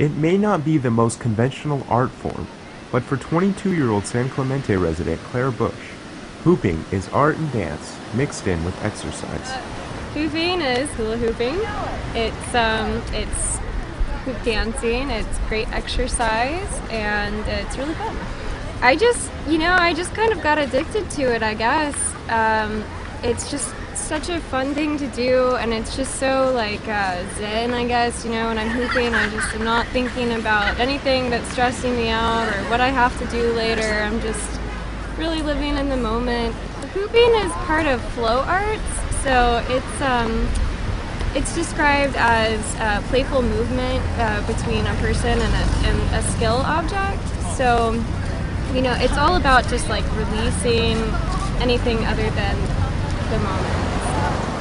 It may not be the most conventional art form, but for 22-year-old San Clemente resident Claire Bush, hooping is art and dance mixed in with exercise. Hooping is hula hooping. It's um, it's hoop dancing. It's great exercise, and it's really fun. I just, you know, I just kind of got addicted to it. I guess um, it's just such a fun thing to do, and it's just so like uh, zen. I guess you know when I'm hooping, I just am not thinking about anything that's stressing me out or what I have to do later. I'm just really living in the moment. Hooping is part of flow arts, so it's um, it's described as a playful movement uh, between a person and a, and a skill object. So, you know, it's all about just like releasing anything other than the moment.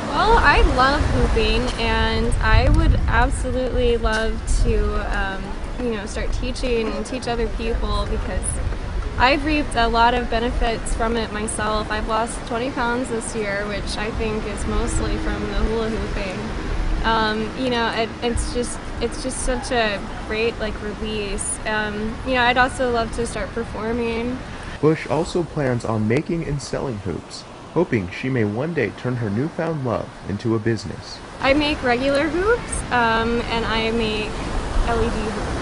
Well, I love hooping, and I would absolutely love to, um, you know, start teaching and teach other people because I've reaped a lot of benefits from it myself. I've lost 20 pounds this year, which I think is mostly from the hula hooping. Um, you know, it, it's just it's just such a great like release. Um, you know, I'd also love to start performing. Bush also plans on making and selling hoops, hoping she may one day turn her newfound love into a business. I make regular hoops, um, and I make LED hoops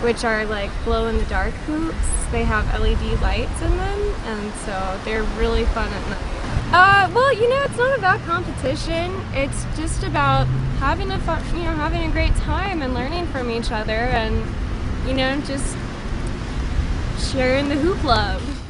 which are like glow in the dark hoops. They have LED lights in them, and so they're really fun at night. Uh, well, you know, it's not about competition. It's just about having a fun, you know, having a great time and learning from each other, and you know, just sharing the hoop love.